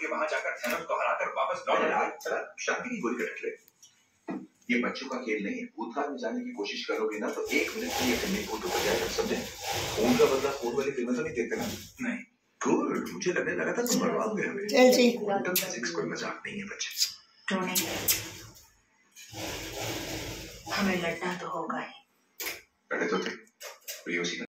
के वहाँ जाकर थैनोस को हराकर वापस लौट अरे आए यार, शांति की गोली कट रहे ये बच्चों का खेल नहीं है। भूतकाल में जाने की कोशिश करोगे ना तो एक मिनट के लिए फिल्मी भूत उतर जाएगा समझे? खून का बदला खून वाली फ़िल्में तो नहीं देखते ना? नहीं। गुड मुझे लगने लगा था तुम मरवाओगे हमें। चल जी। क्वांटम फिजिक्स कोई मज़ाक नहीं है बच्चे। टोनी हमें लड़ना तो होगा ही। लड़े तो थे प्रियोसी